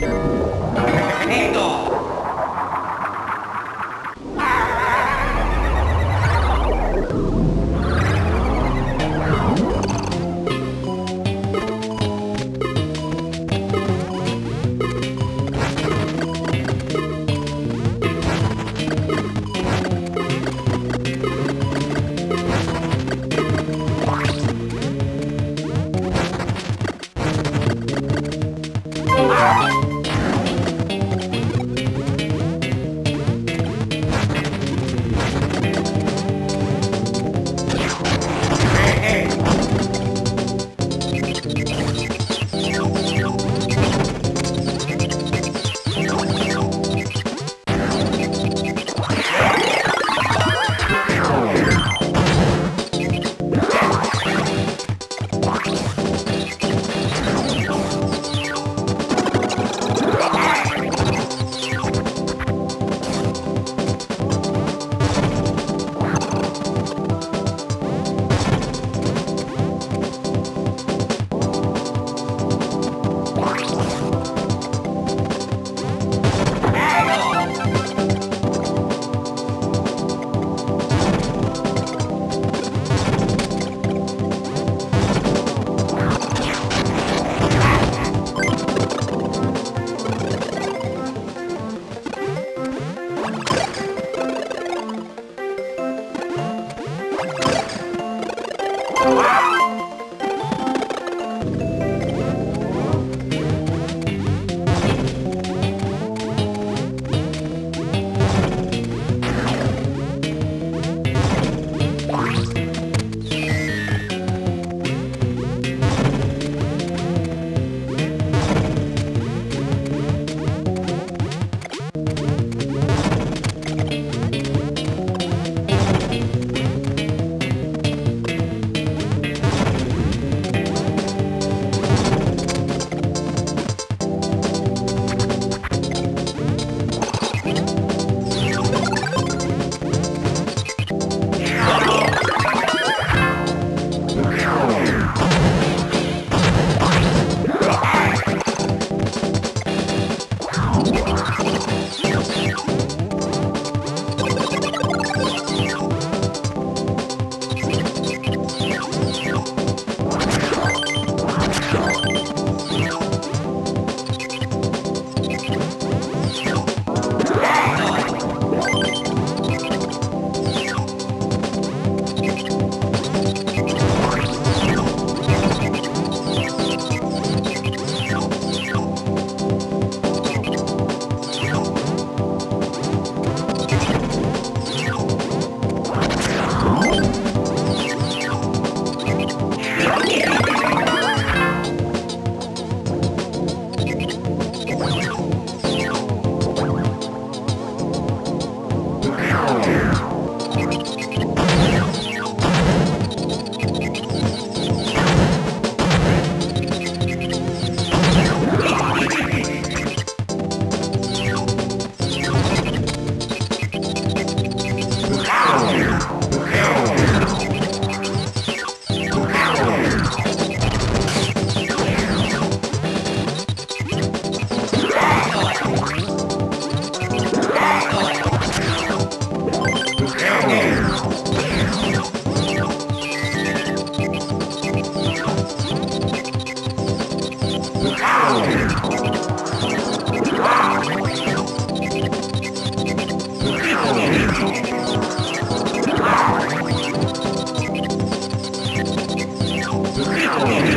ネット Wow.